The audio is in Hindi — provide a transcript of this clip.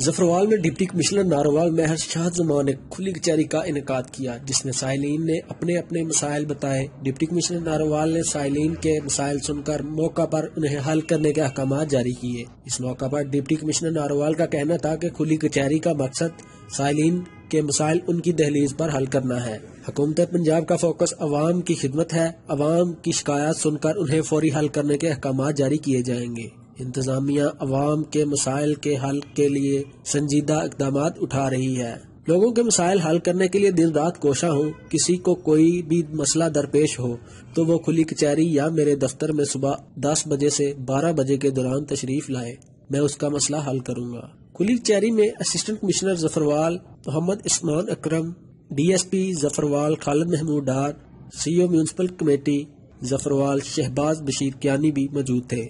जफरवाल में डिप्टी कमिश्नर नारोवाल महर शाह जमा ने खुली कचहरी का इनका किया, जिसमें साइलिन ने अपने अपने मसाइल बताए। डिप्टी कमिश्नर नारोवाल ने साइलिन के मसाइल सुनकर मौका पर उन्हें हल करने के अहकाम जारी किए। इस मौका पर डिप्टी कमिश्नर नारोवाल का कहना था कि खुली कचहरी का मकसद साइलिन के मसाइल उनकी दहलीज पर हल करना है। हुकूमत पंजाब का फोकस अवाम की खिदमत है। अवाम की शिकायत सुनकर उन्हें फौरी हल करने के अहकाम जारी किए जाएँगे। इंतजामिया अवाम के मसाइल के हल के लिए संजीदा इकदाम उठा रही है। लोगों के मसाइल हल करने के लिए दिन रात कोशा हो, किसी को कोई भी मसला दरपेश हो तो वो खुली कचहरी या मेरे दफ्तर में सुबह दस बजे से बारह बजे के दौरान तशरीफ़ लाए। मैं उसका मसला हल करूँगा। खुली कचहरी में assistant commissioner Zafarwal, Mohammad Isman Akram, DSP Zafarwal Khalid Mahmood Dar CO municipal committee Zafarwal Shahbaz Bashir Kiyani भी मौजूद थे।